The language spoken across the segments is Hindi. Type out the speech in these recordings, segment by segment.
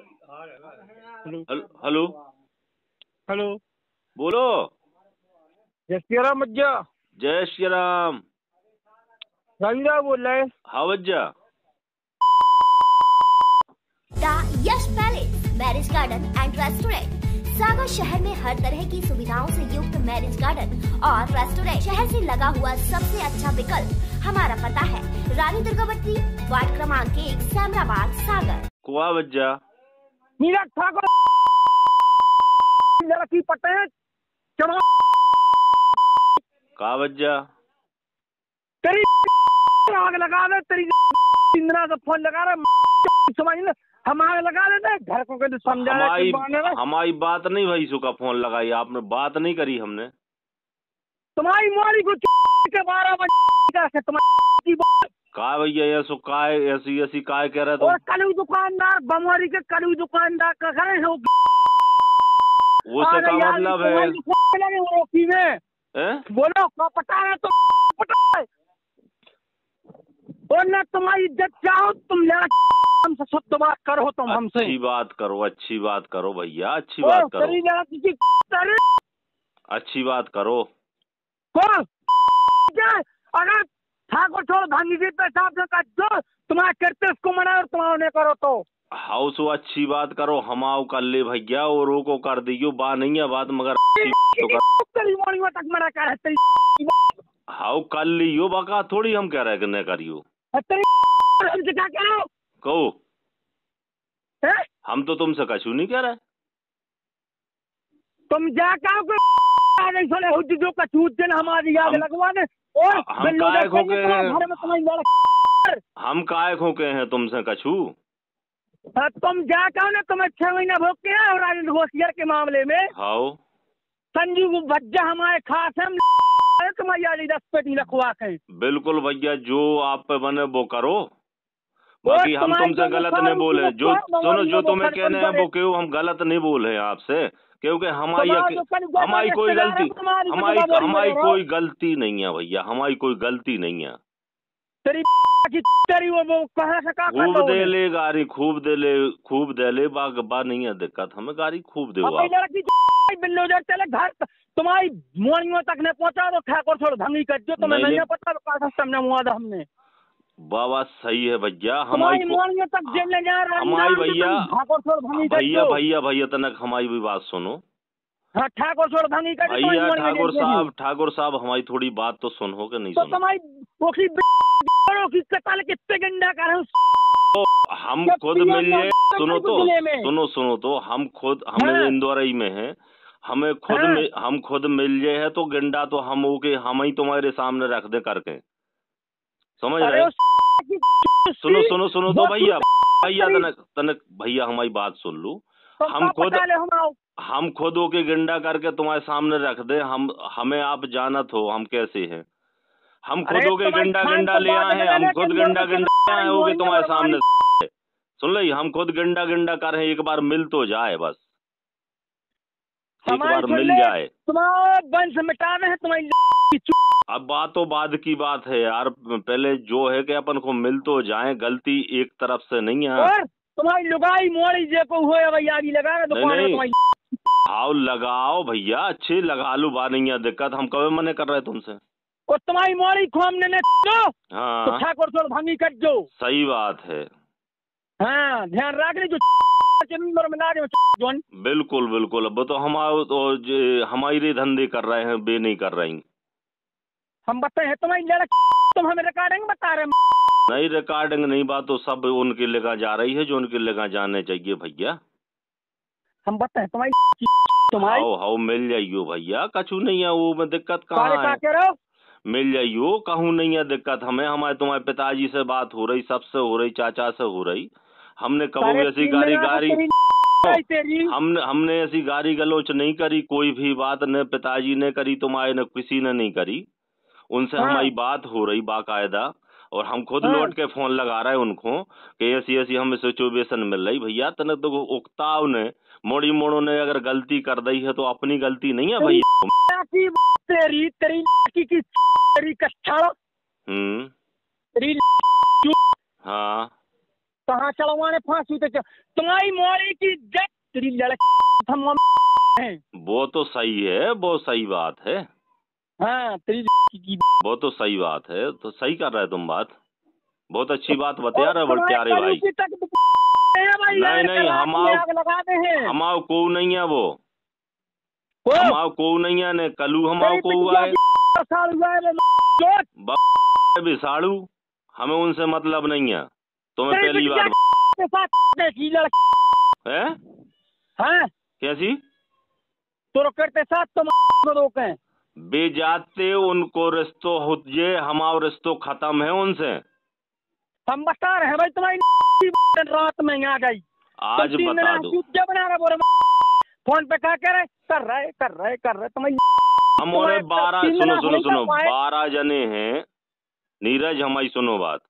Hello hello. हेलो। बोलो। जय श्री राम भैया जय श्री राम। रविरा बोल रहे हाँ। भज्जा the Yash palace marriage garden and restaurant. Sagar शहर में हर तरह की सुविधाओं से युक्त मैरिज गार्डन और रेस्टोरेंट शहर से लगा हुआ सबसे अच्छा विकल्प हमारा पता है। रानी दुर्गावती वार्ड क्रमांक एक सैमराबाद सागर। कुआ नीरज ठाकुर। लड़की पटेल। चलो का भज्जा तेरी आग लगा दे तेरी इंदिरा से फ़ोन लगा रहे समझ ले हम आग लगा देते घर को कहते समझा हमारी। हमारी बात नहीं भाई सु का फ़ोन लगाई आपने बात नहीं करी हमने। तुम्हारी मोरी को के बारह बजे तुम्हारी बात का भैया ये सो काय ऐसी ऐसी काय कह रहे और तुम कलू दुकानदार बमोरी के कलू दुकानदार का करे हो वो से का मतलब है? लगे में। हैं? बोलो क्या पता है तो पता है। और ना तुम्हारी इज़्ज़त चाहो तुम ले हमसे शुद्ध बात करो तुम हमसे। अच्छी बात करो अच्छी बात करो भैया अच्छी बात करो। की अच्छी बात करो। कौन? अगर ठाकुर छोड़ भांगी जी पेशाब से का जो तुम्हारे करते उसको मना और तुम्हारा नहीं करो तो। हाउ सो अच्छी बात करो हम आओ कर ले भैया और को कर दियो बा नहीं है बात मगर तो कर तेरी मोड़ी में तक मना कर तेरी हाउ कर लियो बका थोड़ी हम कह रहे कि न करियो। कहो हम तो तुमसे कछु नहीं कह रहे। तुम जा कहो सोले हुज जो दिन हमारी याद हम- लगवाने। और हम हैं? काय खोके हैं तुमसे कछु? हाँ, तुम जा कहो ना तुम्हें छह महीना भोग के हैं और राजेंद्र होशियार के मामले में। हाउ संजू भज्जा हमारे खास हम तुम्हारी याद दस पेटी रखवा के। बिल्कुल भैया जो आप पे बने वो करो। बाकी हम तुमसे गलत नहीं बोले। जो सुनो जो तुम्हें कहने हैं वो क्यों हम गलत नहीं बोले आपसे। क्योंकि हमारी हमारी कोई गलती हमारी हमारी कोई गलती नहीं है भैया हमारी कोई गलती नहीं है। तेरी की तेरी वो वो कहाँ से कहाँ खूब दे ले गाड़ी खूब दे ले खूब दे ले बा बा नहीं है दिक्कत हमें गाड़ी खूब दे बिल्लो जब चले घर तुम्हारी मोनियों तक ने पहुँचा दो ठाकुर छोड़ भंगी कर जो तुम्हें नहीं। पता हमने। बाबा सही है भैया हमारी तक जेल जा रहा हमारी भैया भैया भैया भैया तनक हमारी भी बात सुनो। हाँ ठाकुर छोड़ भंगी कर भैया ठाकुर साहब ठाकुर साहब हमारी थोड़ी बात तो सुनो कि नहीं तो सुनो। तुम्हारी पोखरी की कताल कितने गंडा कर तो हम खुद मिल सुनो तो सुनो सुनो तो हम खुद हम हाँ। इंदौरई में है। हमें खुद हाँ। हम खुद मिल जाए है तो गंडा तो हम हो के हम ही तुम्हारे सामने रख दे करके। समझ रहे सुनो सुनो सुनो तो भैया भैया तनक तनक भैया हमारी बात सुन लो। तो हम खुद- हम खुद होके गंडा करके तुम्हारे सामने रख दे। हम हमें आप जानत हो हम कैसे हैं? हम खुद होके गंडा गंडा तो ले बात आए हैं। हम खुद गंडा गंडा ले आए होके तुम्हारे सामने सुन लो हम खुद गंडा गंडा कर रहे हैं एक बार मिल तो जाए बस। एक बार मिल जाए। तुम्हारा वंश मिटावे हैं तुम्हारी अब बात तो बाद की बात है यार। पहले जो है कि अपन को मिल तो जाए गलती एक तरफ़ से नहीं है। और तुम्हारी लुगाई मोड़ी को हुए भैया अभी लगा रहे दुकान। आओ लगाओ भैया अच्छे लगा लो बात नहीं है दिक्कत हम कभी मने कर रहे तुमसे? और तुम्हारी मोड़ी खोम ने ने तो हाँ। ठाकुर छोड़ भंगी कर जो। सही बात है। हाँ ध्यान रख ली जो बिल्कुल बिल्कुल। अब तो हम तो हमारे धंधे कर रहे हैं बे नहीं कर रही। हम बताए हैं तुम्हारी लड़की तुम हमें रिकॉर्डिंग बता रहे नहीं रिकॉर्डिंग नहीं बात तो सब उनके लेगा जा रही है जो उनके लेगा जाने चाहिए भैया। हम बताए तुम्हारी तुम्हारी हाओ हाओ मिल जाइयो भैया कछु नहीं है वो में दिक्कत कहाँ है? मिल जाइयो कहूँ नहीं है दिक्कत हमें हमारे तुम्हारे पिताजी से बात हो रही सबसे हो रही चाचा से हो रही। हमने कबो ऐसी गाड़ी गाड़ी हमने हमने ऐसी गाड़ी गलोच नहीं करी कोई भी बात न पिताजी ने करी तुम्हारे न किसी ने नहीं करी। उनसे हाँ। हमारी बात हो रही बाकायदा और हम खुद हाँ। लौट के फ़ोन लगा रहे हैं उनको कि ऐसी ऐसी हमें सिचुएशन मिल रही। भैया तने तो उकताव ने मोड़ी मोड़ो ने अगर गलती कर दी है तो अपनी गलती नहीं है भैया। की तेरी तेरी की की तेरी हम्म। तेरी हाँ। कहाँ चलवाने फांसी तो च- तुम्हारी मोड़ी की जट तेरी लड़की वो तो सही है वो सही बात है। हाँ तेरी की वो तो सही बात है तो सही कर रहे तुम बात। बहुत अच्छी बात बता रहे बड़े प्यारे भाई। भाई नहीं, नहीं, कल हम आओ- आग लगाते हैं। हमाओ को नहीं है वो। हमाओ को नहीं है ने कलू हमाओ को हुआ है पिटिया साल हुआ वो चोट ब- बिसाड़ू। हमें उनसे मतलब नहीं है। तुम्हें पहली बार है? हाँ। कैसी? तो करते साथ तुम रोके बेजाते उनको रिश्तो हुजे हमारा रिश्तो खत्म है उनसे। हम बता रहे हैं भाई तुम्हारी रात में आ गई। आज तीन बता दो। बना रहे बोले फ़ोन पे क्या कह रहे कर रहे कर रहे कर रहे तुम्हारी हमारे तुम्हारे बारह सुनो सुनो सुनो बारह जने हैं। नीरज हमारी सुनो बात।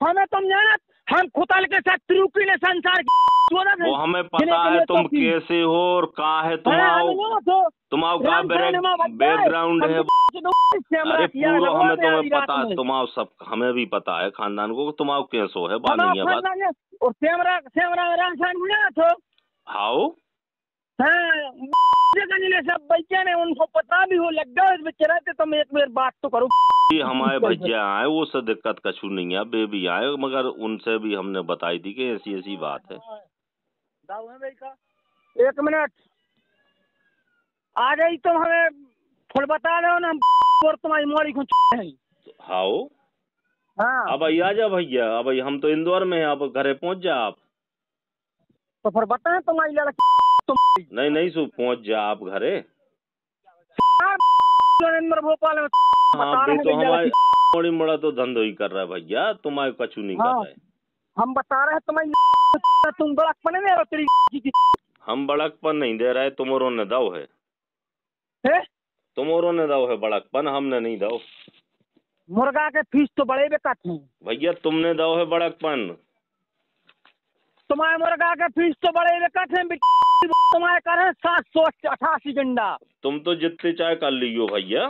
हमें तुम जाना हम खुतल के साथ त्रुकी ने संसार की। वो हमें पता है तुम तो कैसे हो और कहाँ है तुम आओ। तुम आओ तो तुम्हारा का राम शरण में बच गए। बैकग्राउंड है। हम तो अरे पूरा हमें तुम्हें पता है में। तुम्हारा सब हमें भी पता है खानदान को तुम्हारा कैसो है बात नहीं है बात। और सेमरा सेमरा रामसान बुझा तो। हाओ हाँ सब बच्चे ने उनको पता भी हो लग गया इस बेचारे तुम एक बार बात तो करो। ये हमारे भैया आए वो से दिक्कत कछु नहीं है बेबी आए मगर उनसे भी हमने बताई थी कि ऐसी ऐसी बात है। दाऊ है भाई का? एक मिनट। आ गई तुम हमें थोड़ा बता दो ना और तुम्हारी मोरी को है। हाओ? हाँ। अब आ जा भैया। अब हम तो इंदौर में हैं अब घरे पहुँच जा आप। तो फिर बताएँ तुम्हारी लड़की तुम नहीं नहीं सो पहुँच जा आप घरे। नरेंद्र भोपाल में हाँ तो हैं हमारे बड़ी मोड़ा तो धंधो ही कर रहा है भैया तुम्हारे कछु नहीं कर हाँ। रहे हम बता रहे हैं तुम्हारी तुम बड़ा पने नहीं रहो तेरी हम बड़कपन नहीं दे रहे तुमरो ने दो है। है? तुमरो ने दो है बड़कपन हमने नहीं दो मुर्गा के फ़ीस तो बड़े बेकत हैं। भैया तुमने दो है बड़कपन। तुम्हारे मुर्गा के फ़ीस तो बड़े बेकत हैं तुम्हारे कर है सात सौ अठासी गंडा तुम तो जितने चाहे कर लियो भैया।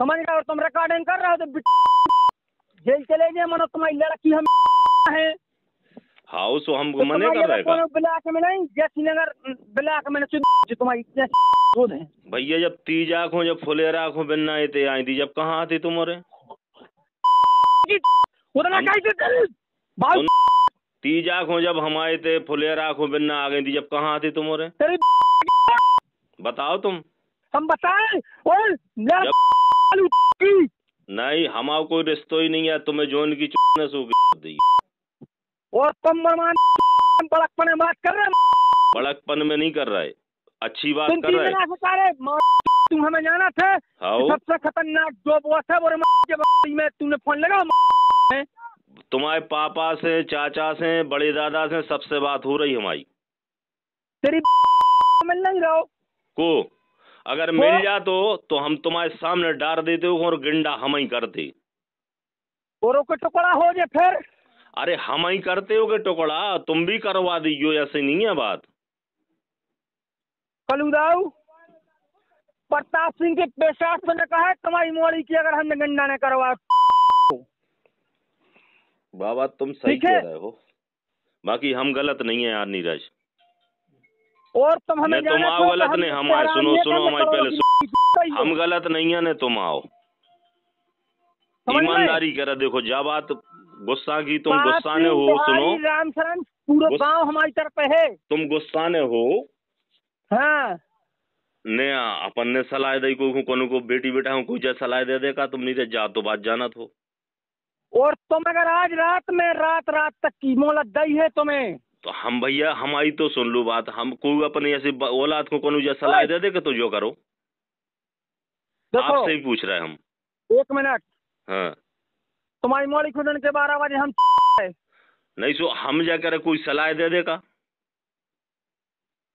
समझ गए और तुम रिकॉर्डिंग कर रहे हो तो जेल चले गए मनो तुम्हारी लड़की हम है। हाउ सो हम तो मने कर रहे अगर का ब्लॉक में नहीं? जैसी नगर ब्लॉक में जो तुम्हारी इतने दूध है। भैया जब तीज आँखों जब फुलेरा आँखों बिन्ना आते आई थी जब कहाँ आती तुम्हारे? तो तीज आँखों जब हम आए थे फुलेरा आँखों बिन्ना आ गई थी जब कहाँ आती तुम्हारे? बताओ तुम। हम बताए नहीं हमारा कोई रिश्तो ही नहीं है तुम्हें जोन की ने सो दी और तुम बड़कपने बात कर रहे बड़कपन में नहीं कर रहे। अच्छी बात कर रहे। तुम हमें जाना था सबसे खतरनाक जो बॉस है वो में। तूने फ़ोन लगा तुम्हारे पापा से चाचा से बड़े दादा से सबसे बात हो रही हमारी। तेरी मिल नहीं रहो को? अगर मिल जा तो तो हम तुम्हारे सामने डार देते हो और गिंडा हम ही करते। औरों के टुकड़ा हो जाए फिर। अरे हम ही करते हो के टुकड़ा? तुम भी करवा दीजियो ऐसे नहीं है बात। कलुदाऊ प्रताप सिंह के पेशाब से ने कहा तुम्हारी मोड़ी की अगर हमने गंडा ने करवा बाबा तुम सही कह रहे हो। बाकी हम गलत नहीं है यार नीरज। और तुम हमें तुम आओ था, गलत हम नहीं, हमारे तेरा सुनो, सुनो, हमारी पहले सही हो। हम गलत नहीं है ने तुम आओ। ईमानदारी करा देखो जा बात गुस्सा की तुम पाप गुस्साने हो सुनो। राम शरण पूरा गुस्सा- गाँव हमारी तरफ़ है। तुम गुस्साने हो। हाँ। ने अपन ने सलाह दी को कोनो को बेटी बेटा को कोई सलाह दे देगा तुम नहीं जा तो बात जाना थो और तुम अगर आज रात में रात रात तक की मोहलत दी है तुम्हें। तो हम भैया हमारी तो सुन लो बात हम कोई अपने ऐसी औलाद को कोनो जा सलाह दे दे के तो जो करो। आपसे ही पूछ रहे हम। एक मिनट। हाँ। तुम्हारी मोड़ी खुदन के बारह बजे हम नहीं सो हम जाकर कोई सलाह दे देगा?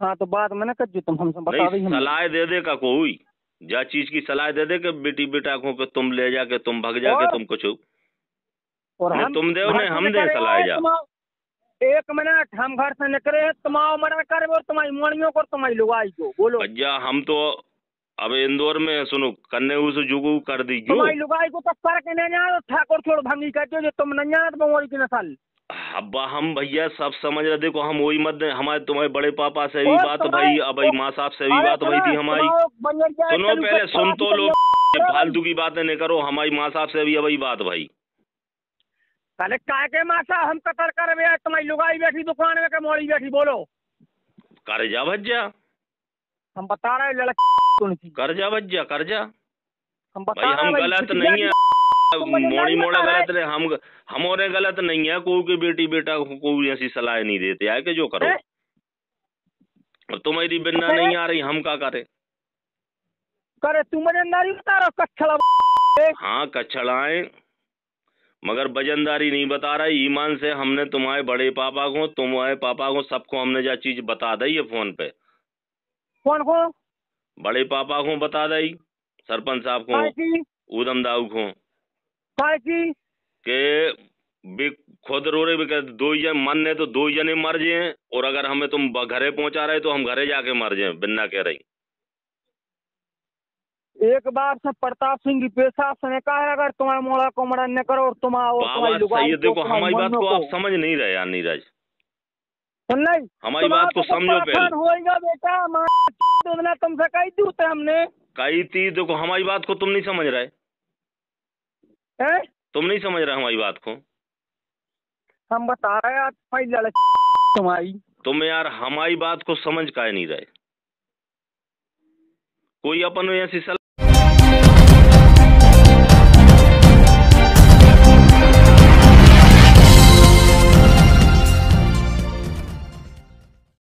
हाँ तो बात में ना कर जो तुम हमसे बता नहीं दी सलाह दे देगा कोई? जा चीज़ की सलाह दे दे के बेटी बेटा को के तुम ले जाके तुम भग जाके तुम कुछ और हम तुम दे नहीं, हम दे सलाह जा। एक मिनट हम घर से निकले तुम्हारा मर्डर करे और तुम्हारी मोड़ियों को तुम्हारी लुगाई को बोलो। भैया हम तो अब इंदौर में सुनो कन्ने उस जुगू कर दीजियो तुम्हारी लुगाई को तो कर के नहीं जाना तो ठाकुर छोड़ भंगी कर दो जो तुम नहीं जाना तो मोड़ी की नसल अब हम भैया सब समझ रहे देखो हम वही मत हमारे तुम्हारे बड़े पापा से भी बात भाई अब भाई माँ साहब से भी बात भई थी हमारी। सुनो, बंजर जाए, सुनो पहले तो लो फालतू की बातें नहीं करो हमारी माँ साहब से भी अभी बात भाई। पहले काय के मासा हम कतर कर तुम्हारी लुगाई बैठी दुकान में के मोड़ी बैठी बोलो। कर जा भज्जा। हम बता रहे लड़की कौन सी कर जा भज्जा कर जा हम बता भाई रहे हम गलत नहीं है। मोड़ी मोड़ा गलत नहीं हम हमारे गलत नहीं है। कोई की बेटी बेटा को कोई ऐसी सलाह नहीं देते। है कि जो करो? अब तुम्हारी बिन्ना नहीं आ रही हम क्या करे? करे तू मुझे नारी बता रहा कच्छला हाँ कच्छड़ाए मगर वजनदारी नहीं बता रहा ईमान से हमने तुम्हारे बड़े पापा को तुम्हारे पापा को सबको हमने जो चीज़ बता दी है फ़ोन पे। कौन को? बड़े पापा को बता दी सरपंच साहब को। उदम दाऊ को। के? भी खुद रो रहे भी दो जन मन ने तो दो जने मर जाए और अगर हमें तुम घरे पहुँचा रहे तो हम घरे जाके मर जाए बिन्ना कह रही। एक बार से प्रताप सिंह की पेशा से कहा है अगर तुम्हारे मोड़ा को मरण न करो और तुम आओ सही देखो हमारी बात को आप समझ नहीं रहे यार नीरज। सुन नहीं हमारी बात को समझो पहले। होएगा बेटा माँ तुमसे कही दी उते हमने। कही थी? देखो हमारी बात को तुम नहीं समझ रहे। है? तुम नहीं समझ रहे हमारी बात को। हम बता रहे हैं लड़की तुम्हारी। तुम यार हमारी बात को समझ का नहीं रहे। कोई अपन ऐसी सलाह